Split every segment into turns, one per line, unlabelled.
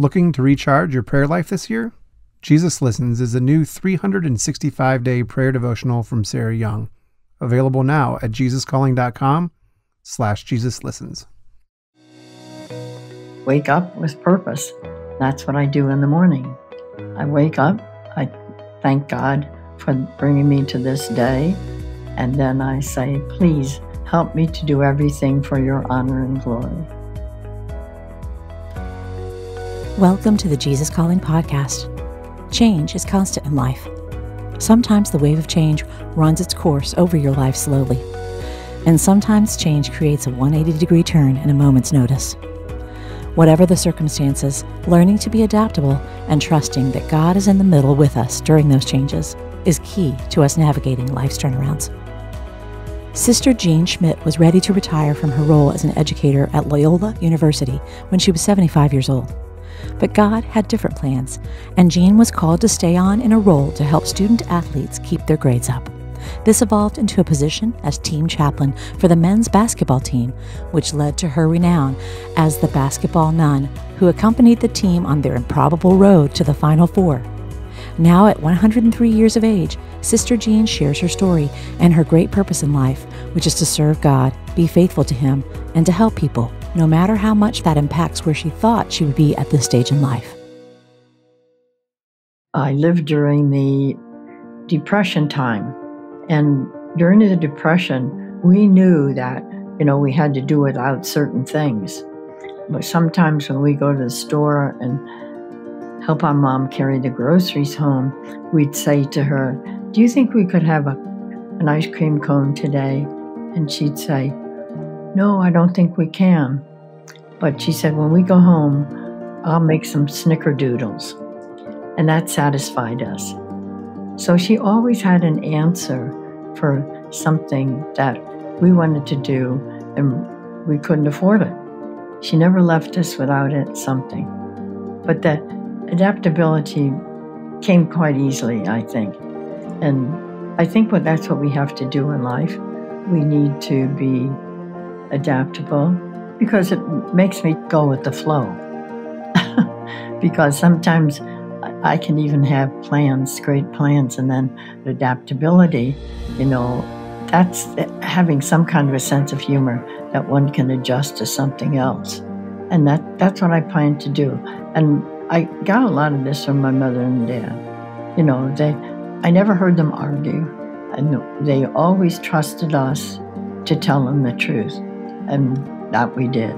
Looking to recharge your prayer life this year? Jesus Listens is a new 365 day prayer devotional from Sarah Young, available now at jesuscalling.com slash Jesus Listens.
Wake up with purpose. That's what I do in the morning. I wake up, I thank God for bringing me to this day, and then I say, please help me to do everything for your honor and glory.
Welcome to the Jesus Calling Podcast. Change is constant in life. Sometimes the wave of change runs its course over your life slowly, and sometimes change creates a 180 degree turn in a moment's notice. Whatever the circumstances, learning to be adaptable and trusting that God is in the middle with us during those changes is key to us navigating life's turnarounds. Sister Jean Schmidt was ready to retire from her role as an educator at Loyola University when she was 75 years old. But God had different plans, and Jean was called to stay on in a role to help student athletes keep their grades up. This evolved into a position as team chaplain for the men's basketball team, which led to her renown as the basketball nun who accompanied the team on their improbable road to the Final Four. Now, at 103 years of age, Sister Jean shares her story and her great purpose in life, which is to serve God, be faithful to Him, and to help people no matter how much that impacts where she thought she would be at this stage in life.
I lived during the Depression time. And during the Depression, we knew that, you know, we had to do without certain things. But sometimes when we go to the store and help our mom carry the groceries home, we'd say to her, Do you think we could have a, an ice cream cone today? And she'd say, no, I don't think we can. But she said, when we go home, I'll make some snickerdoodles. And that satisfied us. So she always had an answer for something that we wanted to do and we couldn't afford it. She never left us without it something. But that adaptability came quite easily, I think. And I think what that's what we have to do in life. We need to be adaptable because it makes me go with the flow. because sometimes I can even have plans, great plans, and then adaptability, you know, that's having some kind of a sense of humor that one can adjust to something else. And that, that's what I plan to do. And I got a lot of this from my mother and dad. You know, they I never heard them argue. And they always trusted us to tell them the truth and that we did.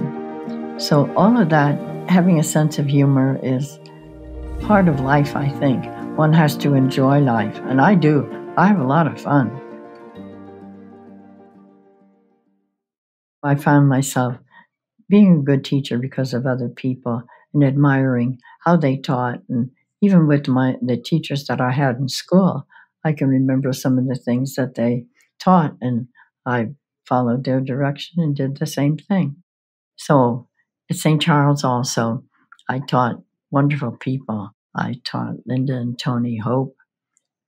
So, all of that, having a sense of humor is part of life, I think. One has to enjoy life, and I do. I have a lot of fun. I found myself being a good teacher because of other people and admiring how they taught and even with my the teachers that I had in school, I can remember some of the things that they taught and I followed their direction and did the same thing. So at St. Charles, also, I taught wonderful people. I taught Linda and Tony Hope.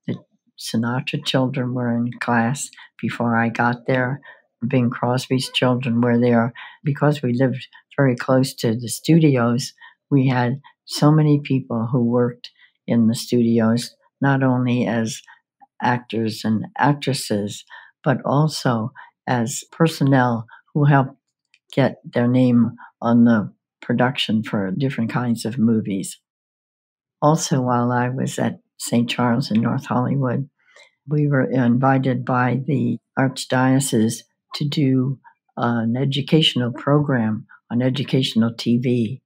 The Sinatra children were in class before I got there. Bing Crosby's children were there. Because we lived very close to the studios, we had so many people who worked in the studios, not only as actors and actresses, but also as personnel who helped get their name on the production for different kinds of movies. Also, while I was at St. Charles in North Hollywood, we were invited by the Archdiocese to do an educational program on educational TV.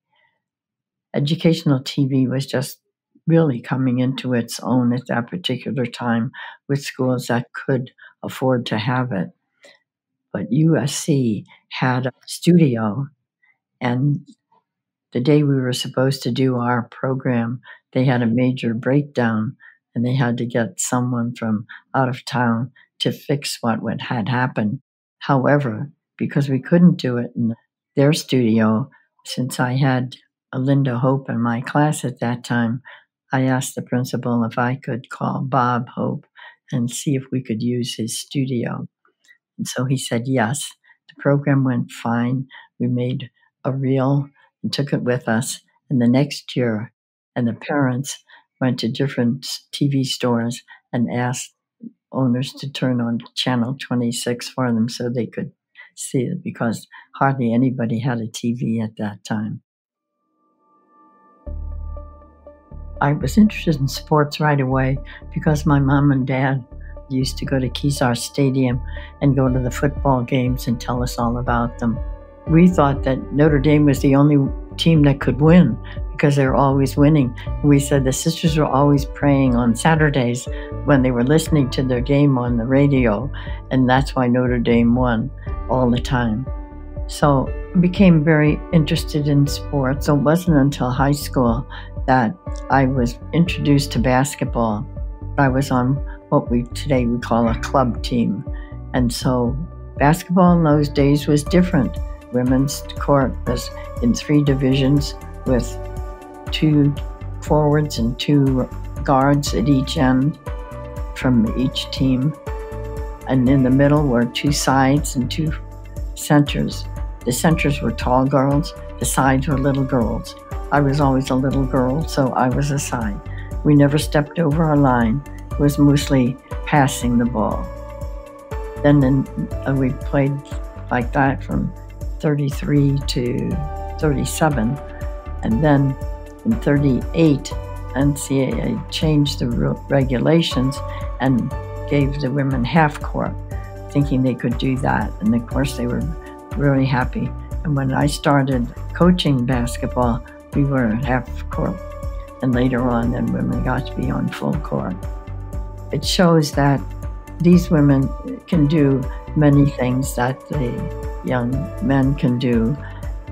Educational TV was just really coming into its own at that particular time with schools that could afford to have it but USC had a studio, and the day we were supposed to do our program, they had a major breakdown, and they had to get someone from out of town to fix what had happened. However, because we couldn't do it in their studio, since I had Linda Hope in my class at that time, I asked the principal if I could call Bob Hope and see if we could use his studio. And so he said yes. The program went fine. We made a reel and took it with us. And the next year, and the parents went to different TV stores and asked owners to turn on channel 26 for them so they could see it because hardly anybody had a TV at that time. I was interested in sports right away because my mom and dad used to go to Kezar Stadium and go to the football games and tell us all about them. We thought that Notre Dame was the only team that could win because they were always winning. We said the sisters were always praying on Saturdays when they were listening to their game on the radio, and that's why Notre Dame won all the time. So I became very interested in sports. So it wasn't until high school that I was introduced to basketball. I was on what we today we call a club team. And so basketball in those days was different. Women's court was in three divisions with two forwards and two guards at each end from each team. And in the middle were two sides and two centers. The centers were tall girls, the sides were little girls. I was always a little girl, so I was a side. We never stepped over a line. Was mostly passing the ball. Then uh, we played like that from 33 to 37. And then in 38, NCAA changed the regulations and gave the women half court, thinking they could do that. And of course, they were really happy. And when I started coaching basketball, we were half court. And later on, then women got to be on full court. It shows that these women can do many things that the young men can do.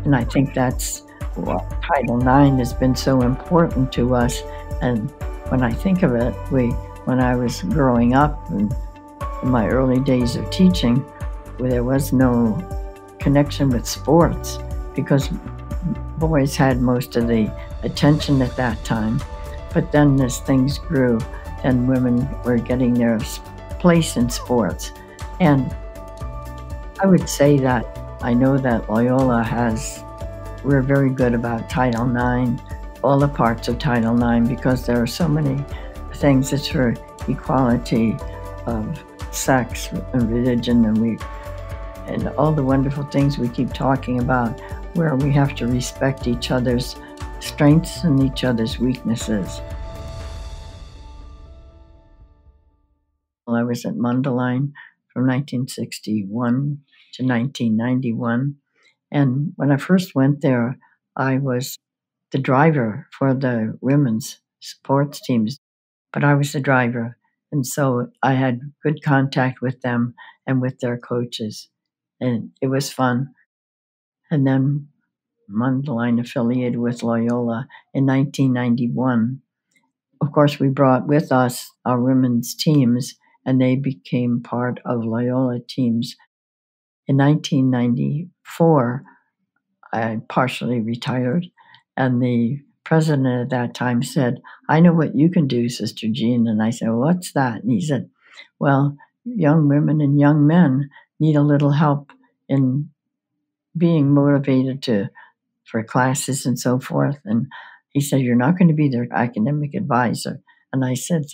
And I think that's what Title IX has been so important to us. And when I think of it, we, when I was growing up and in my early days of teaching, there was no connection with sports because boys had most of the attention at that time. But then as things grew, then women were getting their place in sports. And I would say that I know that Loyola has, we're very good about Title IX, all the parts of Title IX, because there are so many things that's for equality of sex and religion and we and all the wonderful things we keep talking about where we have to respect each other's strengths and each other's weaknesses. I was at Mundelein from 1961 to 1991. And when I first went there, I was the driver for the women's sports teams, but I was the driver. And so I had good contact with them and with their coaches. And it was fun and then Mundelein affiliated with Loyola in 1991. Of course, we brought with us our women's teams, and they became part of Loyola teams. In 1994, I partially retired, and the president at that time said, I know what you can do, Sister Jean. And I said, What's that? And he said, Well, young women and young men need a little help in being motivated to for classes and so forth. And he said, You're not going to be their academic advisor. And I said,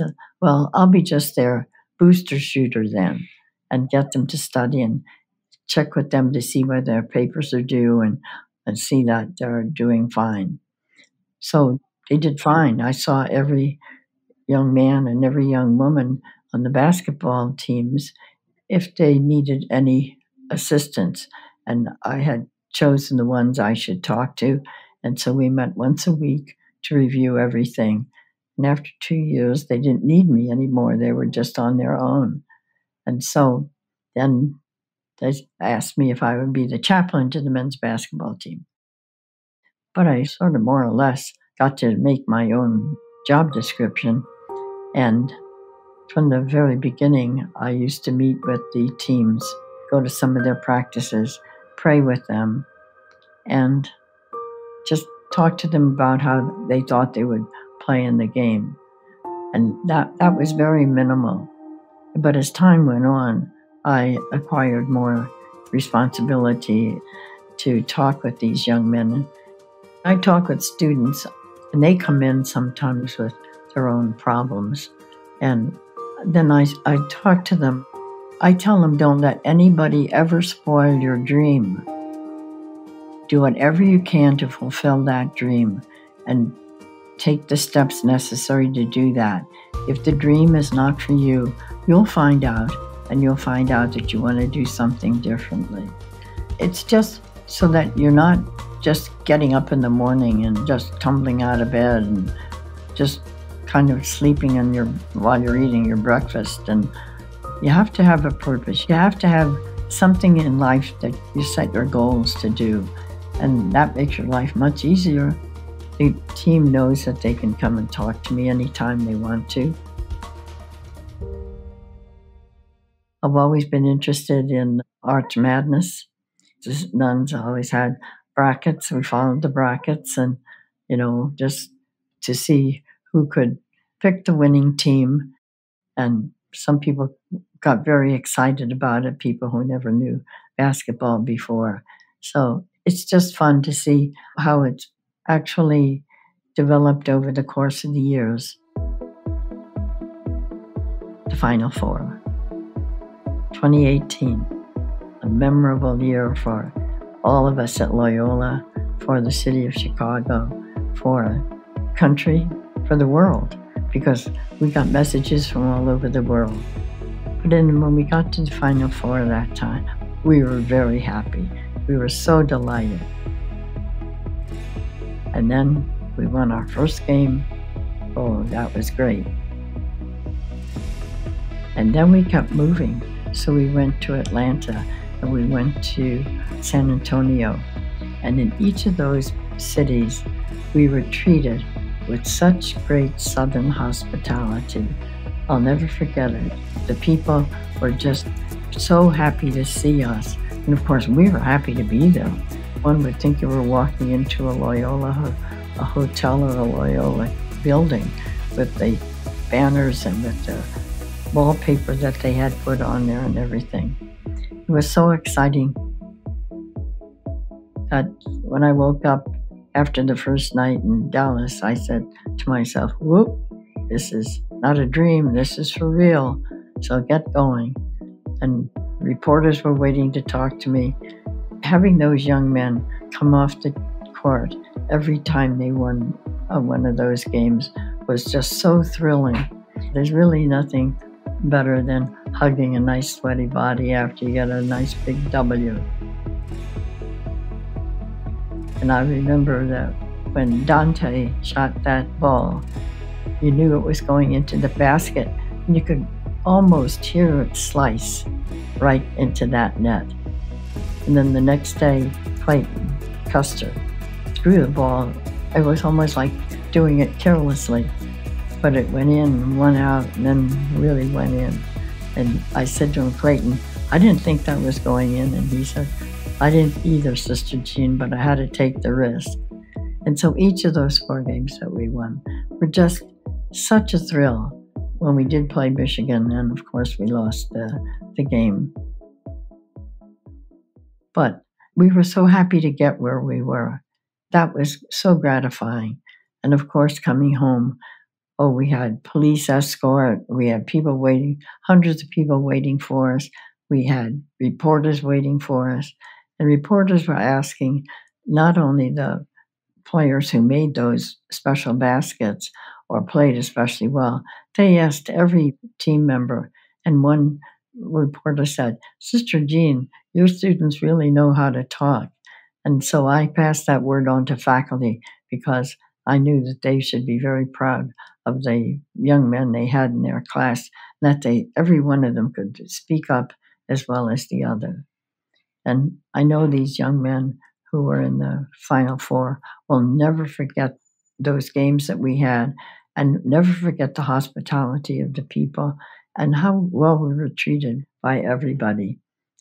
Well, I'll be just their booster shooter then and get them to study and check with them to see whether their papers are due and, and see that they're doing fine. So they did fine. I saw every young man and every young woman on the basketball teams if they needed any assistance and I had chosen the ones I should talk to. And so we met once a week to review everything. And after two years, they didn't need me anymore. They were just on their own. And so then they asked me if I would be the chaplain to the men's basketball team. But I sort of more or less got to make my own job description. And from the very beginning, I used to meet with the teams, go to some of their practices, pray with them, and just talk to them about how they thought they would play in the game. And that, that was very minimal. But as time went on, I acquired more responsibility to talk with these young men I talk with students, and they come in sometimes with their own problems. And then I, I talk to them. I tell them, don't let anybody ever spoil your dream. Do whatever you can to fulfill that dream and take the steps necessary to do that. If the dream is not for you, you'll find out, and you'll find out that you want to do something differently. It's just so that you're not just getting up in the morning and just tumbling out of bed and just kind of sleeping in your while you're eating your breakfast and you have to have a purpose you have to have something in life that you set your goals to do and that makes your life much easier the team knows that they can come and talk to me anytime they want to i've always been interested in March Madness the nuns always had brackets. We followed the brackets and, you know, just to see who could pick the winning team. And some people got very excited about it, people who never knew basketball before. So it's just fun to see how it's actually developed over the course of the years. The Final Four. 2018, a memorable year for all of us at Loyola, for the city of Chicago, for country, for the world, because we got messages from all over the world. But then when we got to the Final Four that time, we were very happy. We were so delighted. And then we won our first game. Oh, that was great. And then we kept moving. So we went to Atlanta and we went to San Antonio. And in each of those cities, we were treated with such great Southern hospitality. I'll never forget it. The people were just so happy to see us. And of course, we were happy to be there. One would think you were walking into a Loyola, a hotel or a Loyola building with the banners and with the wallpaper that they had put on there and everything. It was so exciting that when I woke up after the first night in Dallas, I said to myself, whoop, this is not a dream, this is for real. So get going. And reporters were waiting to talk to me. Having those young men come off the court every time they won uh, one of those games was just so thrilling. There's really nothing better than hugging a nice sweaty body after you get a nice big W. And I remember that when Donte shot that ball, you knew it was going into the basket, and you could almost hear it slice right into that net. And then the next day, Clayton Custer threw the ball. It was almost like doing it carelessly but it went in, and one out, and then really went in. And I said to him, Clayton, I didn't think that was going in. And he said, I didn't either, Sister Jean, but I had to take the risk. And so each of those four games that we won were just such a thrill. When we did play Michigan, and of course we lost the, the game. But we were so happy to get where we were. That was so gratifying. And of course, coming home, oh, we had police escort, we had people waiting, hundreds of people waiting for us, we had reporters waiting for us, and reporters were asking not only the players who made those special baskets or played especially well, they asked every team member, and one reporter said, Sister Jean, your students really know how to talk. And so I passed that word on to faculty because I knew that they should be very proud of the young men they had in their class, that they every one of them could speak up as well as the other. And I know these young men who were in the Final Four will never forget those games that we had and never forget the hospitality of the people and how well we were treated by everybody.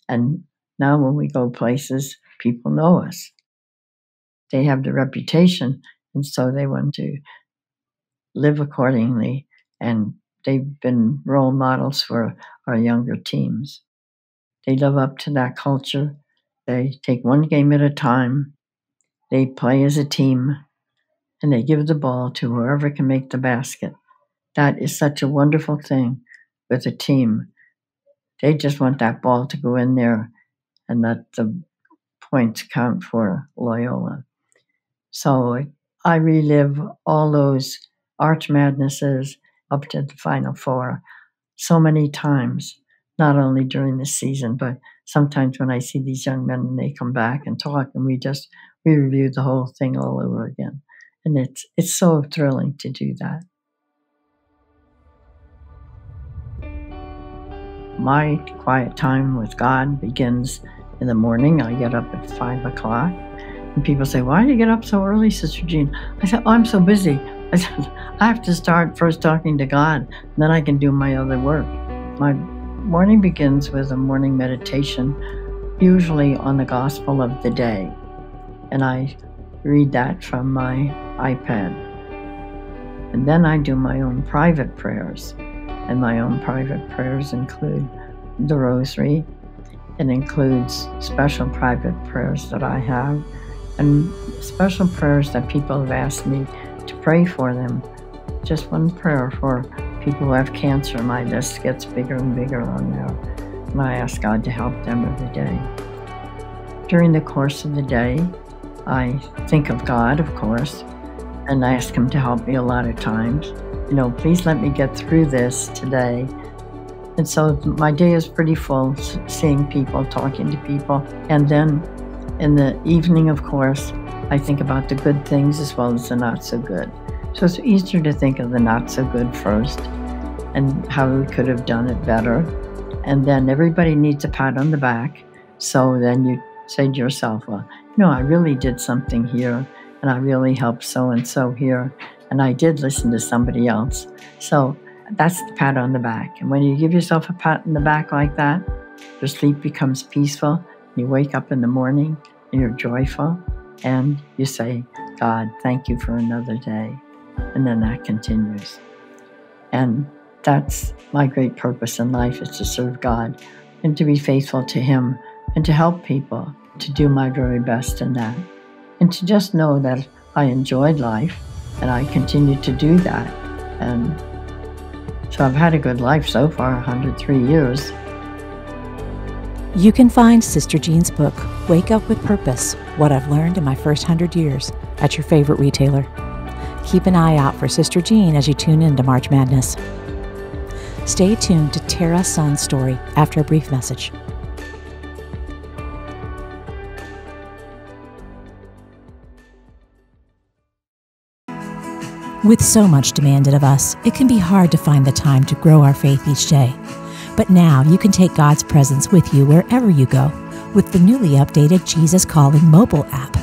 And now when we go places, people know us. They have the reputation, and so they want to live accordingly, and they've been role models for our younger teams. They live up to that culture. They take one game at a time. they play as a team and they give the ball to whoever can make the basket. That is such a wonderful thing with a team. They just want that ball to go in there and let the points count for Loyola. So I relive all those March Madnesses up to the Final Four so many times, not only during the season, but sometimes when I see these young men and they come back and talk and we just we review the whole thing all over again. And it's it's so thrilling to do that. My quiet time with God begins in the morning. I get up at five o'clock. And people say, Why do you get up so early, Sister Jean? I said, Oh, I'm so busy. I said, I have to start first talking to God, then I can do my other work. My morning begins with a morning meditation, usually on the gospel of the day. And I read that from my iPad. And then I do my own private prayers. And my own private prayers include the rosary. It includes special private prayers that I have and special prayers that people have asked me to pray for them. Just one prayer for people who have cancer. My list gets bigger and bigger on there. And I ask God to help them every day. During the course of the day, I think of God, of course, and I ask Him to help me a lot of times. You know, please let me get through this today. And so my day is pretty full, seeing people, talking to people. And then in the evening, of course, I think about the good things as well as the not so good. So it's easier to think of the not so good first and how we could have done it better. And then everybody needs a pat on the back. So then you say to yourself, well, you know, I really did something here and I really helped so and so here. And I did listen to somebody else. So that's the pat on the back. And when you give yourself a pat on the back like that, your sleep becomes peaceful. You wake up in the morning and you're joyful and you say, God, thank you for another day. And then that continues. And that's my great purpose in life is to serve God and to be faithful to Him and to help people, to do my very best in that. And to just know that I enjoyed life and I continue to do that. And so I've had a good life so far 103 years.
You can find Sister Jean's book, Wake Up with Purpose What I've Learned in My First Hundred Years, at your favorite retailer. Keep an eye out for Sister Jean as you tune in to March Madness. Stay tuned to Tara Sun's story after a brief message. With so much demanded of us, it can be hard to find the time to grow our faith each day. But now you can take God's presence with you wherever you go with the newly updated Jesus Calling mobile app.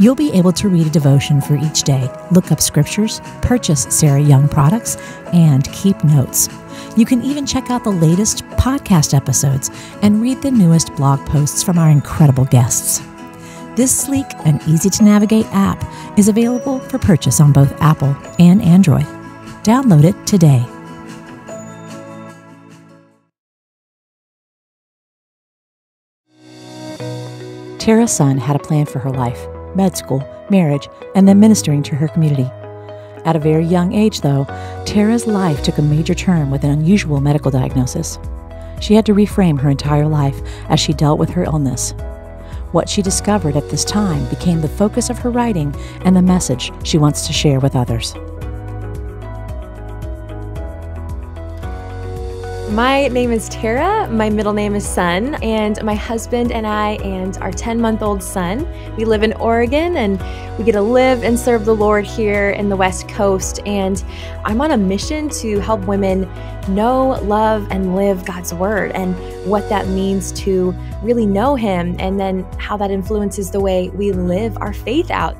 You'll be able to read a devotion for each day, look up scriptures, purchase Sarah Young products, and keep notes. You can even check out the latest podcast episodes and read the newest blog posts from our incredible guests. This sleek and easy to navigate app is available for purchase on both Apple and Android. Download it today. Tara Sun had a plan for her life med school, marriage, and then ministering to her community. At a very young age, though, Tara's life took a major turn with an unusual medical diagnosis. She had to reframe her entire life as she dealt with her illness. What she discovered at this time became the focus of her writing and the message she wants to share with others.
My name is Tara. My middle name is Sun, and my husband and I and our 10 month old son, we live in Oregon and we get to live and serve the Lord here in the West Coast. And I'm on a mission to help women know, love, and live God's Word and what that means to really know Him and then how that influences the way we live our faith out.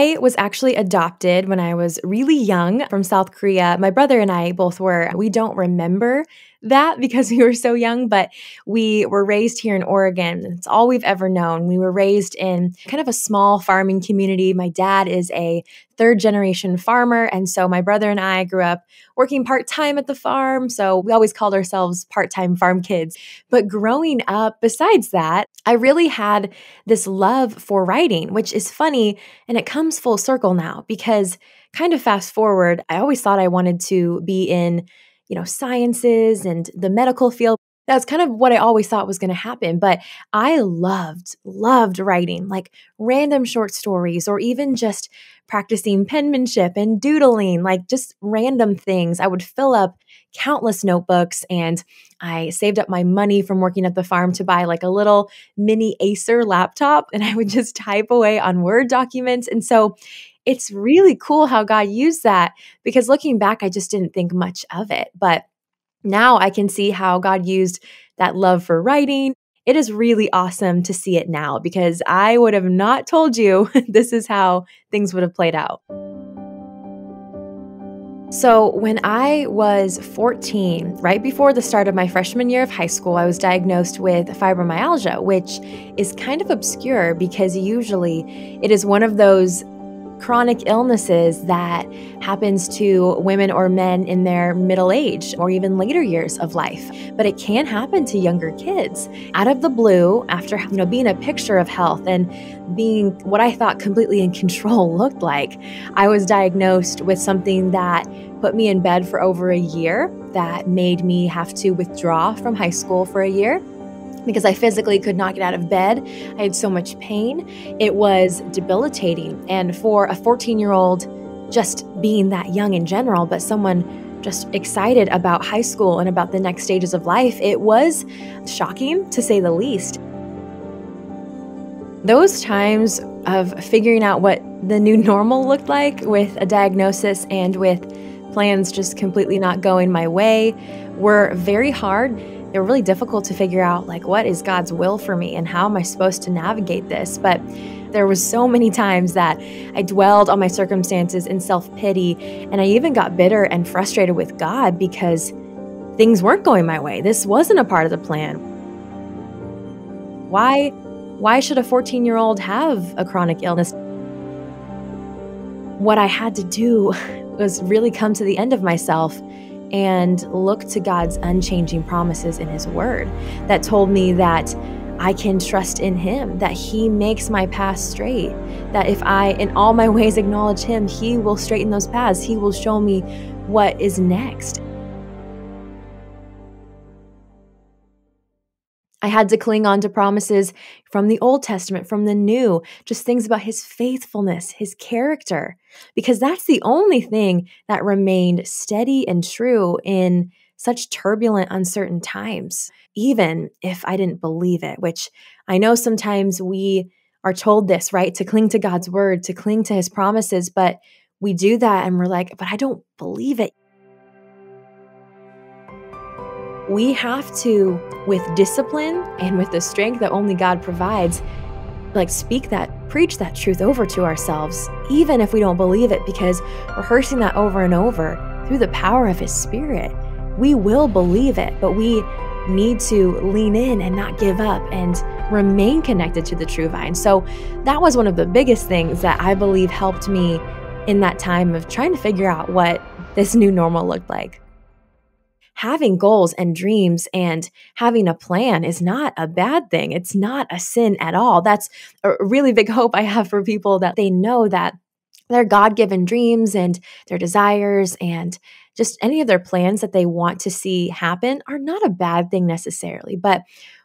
I was actually adopted when I was really young from South Korea. My brother and I both were. We don't remember that because we were so young, but we were raised here in Oregon. It's all we've ever known. We were raised in kind of a small farming community. My dad is a third generation farmer. And so my brother and I grew up working part time at the farm. So we always called ourselves part time farm kids. But growing up, besides that, I really had this love for writing, which is funny. And it comes full circle now because kind of fast forward, I always thought I wanted to be in you know, sciences and the medical field. That's kind of what I always thought was going to happen. But I loved, loved writing like random short stories or even just practicing penmanship and doodling, like just random things. I would fill up countless notebooks and I saved up my money from working at the farm to buy like a little mini Acer laptop and I would just type away on Word documents. And so it's really cool how God used that because looking back, I just didn't think much of it. But now I can see how God used that love for writing. It is really awesome to see it now because I would have not told you this is how things would have played out. So, when I was 14, right before the start of my freshman year of high school, I was diagnosed with fibromyalgia, which is kind of obscure because usually it is one of those chronic illnesses that happens to women or men in their middle age or even later years of life. But it can happen to younger kids. Out of the blue after you know being a picture of health and being what i thought completely in control looked like i was diagnosed with something that put me in bed for over a year that made me have to withdraw from high school for a year because I physically could not get out of bed. I had so much pain. It was debilitating. And for a 14 year old, just being that young in general, but someone just excited about high school and about the next stages of life, it was shocking to say the least. Those times of figuring out what the new normal looked like with a diagnosis and with plans just completely not going my way were very hard they were really difficult to figure out like what is God's will for me and how am I supposed to navigate this. But there was so many times that I dwelled on my circumstances in self-pity and I even got bitter and frustrated with God because things weren't going my way. This wasn't a part of the plan. Why why should a 14-year-old have a chronic illness? What I had to do was really come to the end of myself and look to God's unchanging promises in His Word that told me that I can trust in Him, that He makes my path straight, that if I, in all my ways, acknowledge Him, He will straighten those paths. He will show me what is next. I had to cling on to promises from the Old Testament, from the New, just things about his faithfulness, his character, because that's the only thing that remained steady and true in such turbulent, uncertain times, even if I didn't believe it, which I know sometimes we are told this, right? To cling to God's word, to cling to his promises, but we do that and we're like, but I don't believe it we have to, with discipline and with the strength that only God provides, like speak that, preach that truth over to ourselves, even if we don't believe it, because rehearsing that over and over through the power of His Spirit, we will believe it, but we need to lean in and not give up and remain connected to the true vine. So that was one of the biggest things that I believe helped me in that time of trying to figure out what this new normal looked like having goals and dreams and having a plan is not a bad thing. It's not a sin at all. That's a really big hope I have for people that they know that their God given dreams and their desires and just any of their plans that they want to see happen are not a bad thing necessarily. But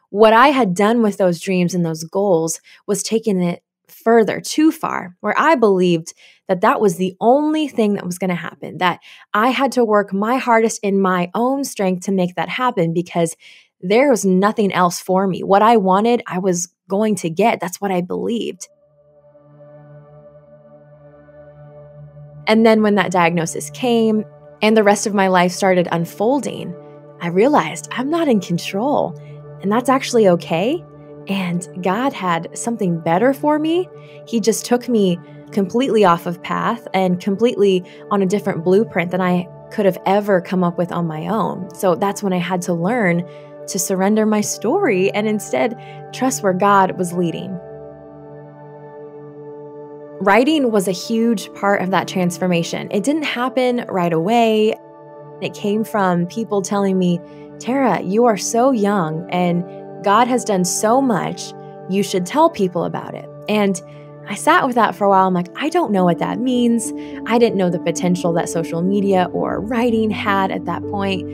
what I had done with those dreams and those goals was taking it further, too far, where I believed that that was the only thing that was going to happen, that I had to work my hardest in my own strength to make that happen because there was nothing else for me. What I wanted, I was going to get. That's what I believed. And then when that diagnosis came and the rest of my life started unfolding, I realized I'm not in control. And that's actually okay. And God had something better for me. He just took me completely off of path and completely on a different blueprint than I could have ever come up with on my own. So that's when I had to learn to surrender my story and instead trust where God was leading. Writing was a huge part of that transformation. It didn't happen right away. It came from people telling me, Tara, you are so young and God has done so much. You should tell people about it. And I sat with that for a while. I'm like, I don't know what that means. I didn't know the potential that social media or writing had at that point.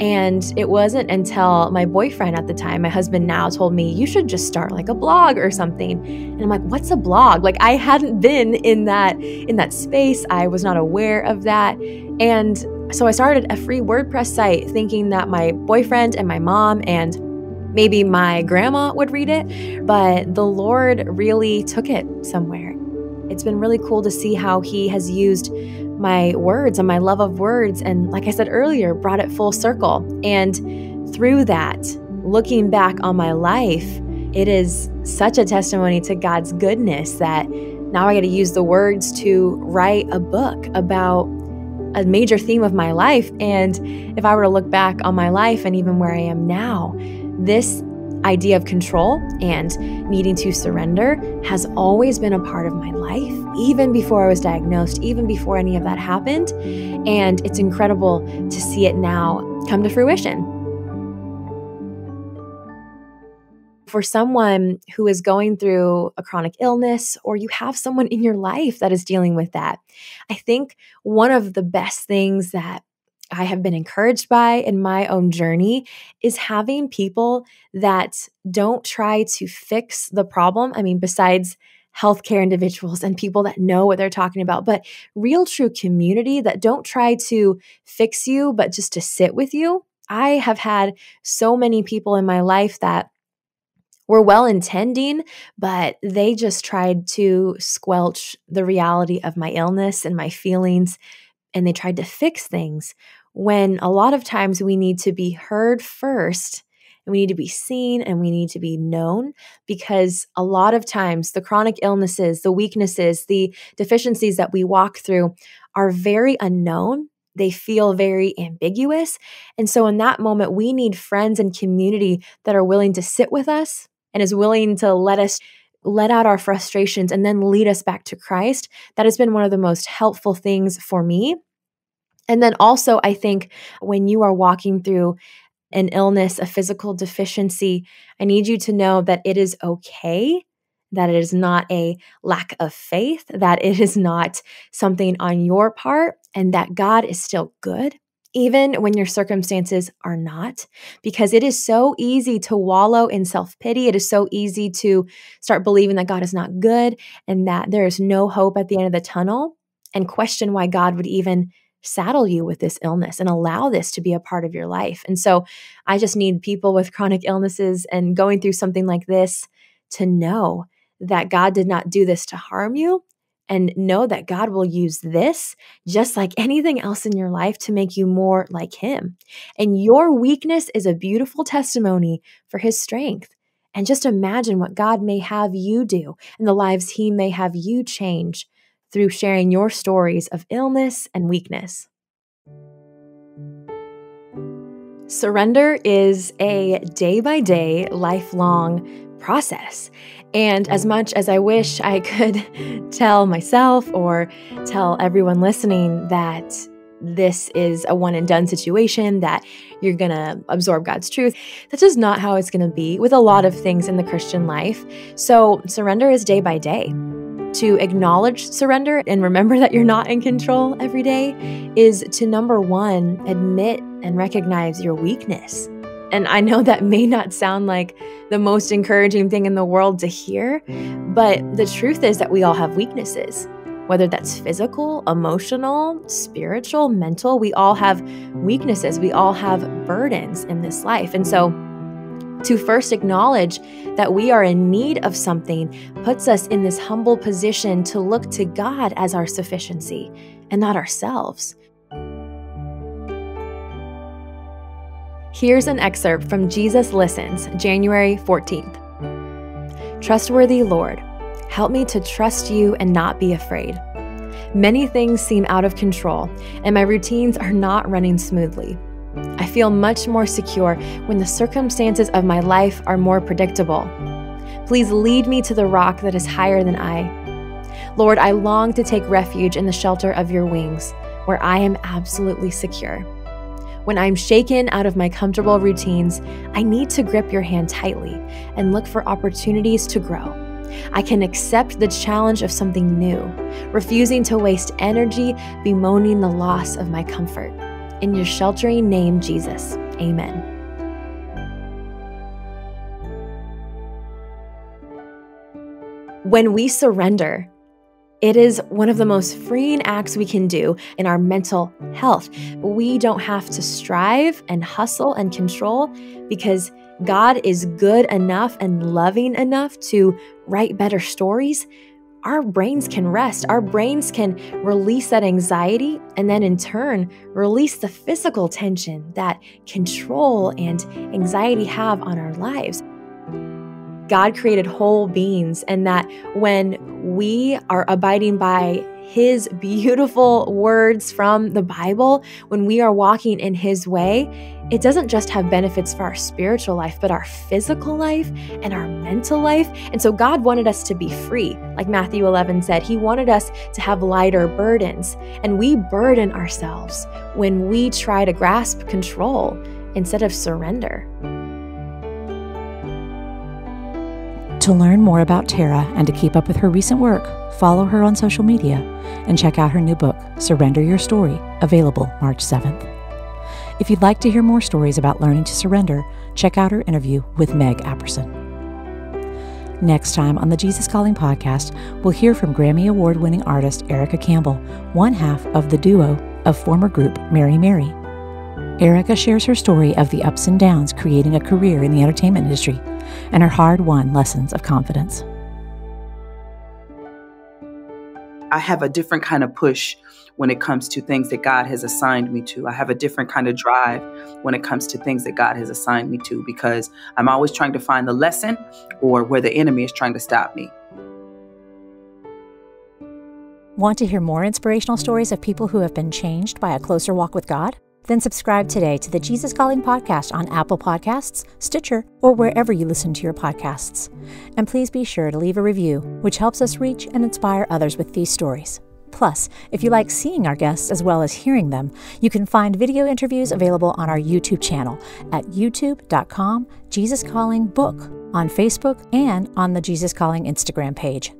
And it wasn't until my boyfriend at the time, my husband now, told me, you should just start like a blog or something. And I'm like, what's a blog? Like I hadn't been in that in that space. I was not aware of that. And so I started a free WordPress site thinking that my boyfriend and my mom and maybe my grandma would read it, but the Lord really took it somewhere. It's been really cool to see how He has used my words and my love of words, and like I said earlier, brought it full circle. And through that, looking back on my life, it is such a testimony to God's goodness that now I get to use the words to write a book about a major theme of my life. And if I were to look back on my life and even where I am now, this idea of control and needing to surrender has always been a part of my life, even before I was diagnosed, even before any of that happened. And it's incredible to see it now come to fruition. For someone who is going through a chronic illness, or you have someone in your life that is dealing with that, I think one of the best things that I have been encouraged by in my own journey is having people that don't try to fix the problem. I mean, besides healthcare individuals and people that know what they're talking about, but real true community that don't try to fix you, but just to sit with you. I have had so many people in my life that were well intending, but they just tried to squelch the reality of my illness and my feelings and they tried to fix things when a lot of times we need to be heard first and we need to be seen and we need to be known because a lot of times the chronic illnesses, the weaknesses, the deficiencies that we walk through are very unknown. They feel very ambiguous. And so, in that moment, we need friends and community that are willing to sit with us and is willing to let us let out our frustrations and then lead us back to Christ. That has been one of the most helpful things for me and then also, I think when you are walking through an illness, a physical deficiency, I need you to know that it is okay, that it is not a lack of faith, that it is not something on your part, and that God is still good. Even when your circumstances are not, because it is so easy to wallow in self pity. It is so easy to start believing that God is not good and that there is no hope at the end of the tunnel and question why God would even saddle you with this illness and allow this to be a part of your life. And so I just need people with chronic illnesses and going through something like this to know that God did not do this to harm you and know that God will use this, just like anything else in your life, to make you more like Him. And your weakness is a beautiful testimony for His strength. And just imagine what God may have you do and the lives He may have you change through sharing your stories of illness and weakness. Surrender is a day by day, lifelong process. And as much as I wish I could tell myself or tell everyone listening that this is a one and done situation, that you're going to absorb God's truth. That's just not how it's going to be with a lot of things in the Christian life. So, surrender is day by day to acknowledge surrender and remember that you're not in control every day is to number one, admit and recognize your weakness. And I know that may not sound like the most encouraging thing in the world to hear, but the truth is that we all have weaknesses. Whether that's physical, emotional, spiritual, mental, we all have weaknesses. We all have burdens in this life. And so, to first acknowledge that we are in need of something puts us in this humble position to look to God as our sufficiency and not ourselves. Here's an excerpt from Jesus Listens, January 14th. Trustworthy Lord, Help me to trust you and not be afraid. Many things seem out of control, and my routines are not running smoothly. Feel much more secure when the circumstances of my life are more predictable. Please lead me to the rock that is higher than I. Lord, I long to take refuge in the shelter of your wings, where I am absolutely secure. When I'm shaken out of my comfortable routines, I need to grip your hand tightly and look for opportunities to grow. I can accept the challenge of something new, refusing to waste energy bemoaning the loss of my comfort. In your sheltering name, Jesus. Amen. When we surrender, it is one of the most freeing acts we can do in our mental health. We don't have to strive and hustle and control because God is good enough and loving enough to write better stories. Our brains can rest. Our brains can release that anxiety and then, in turn, release the physical tension that control and anxiety have on our lives. God created whole beings, and that when we are abiding by His beautiful words from the Bible, when we are walking in His way, it doesn't just have benefits for our spiritual life, but our physical life and our mental life. And so God wanted us to be free. Like Matthew 11 said, He wanted us to have lighter burdens. And we burden ourselves when we try to grasp control instead of surrender.
To learn more about Tara and to keep up with her recent work, follow her on social media and check out her new book, Surrender Your Story, available March 7th. If you'd like to hear more stories about learning to surrender, check out her interview with Meg Apperson. Next time on the Jesus Calling podcast, we'll hear from Grammy Award winning artist Erica Campbell, one half of the duo of former group Mary Mary. Erica shares her story of the ups and downs creating a career in the entertainment industry and her hard won lessons of confidence.
I have a different kind of push when it comes to things that God has assigned me to. I have a different kind of drive when it comes to things that God has assigned me to because I'm always trying to find the lesson or where the enemy is trying to stop me.
Want to hear more inspirational stories of people who have been changed by a closer walk with God? Then subscribe today to the Jesus Calling podcast on Apple Podcasts, Stitcher, or wherever you listen to your podcasts. And please be sure to leave a review, which helps us reach and inspire others with these stories. Plus, if you like seeing our guests as well as hearing them, you can find video interviews available on our YouTube channel at youtube.com Jesus Calling Book, on Facebook, and on the Jesus Calling Instagram page.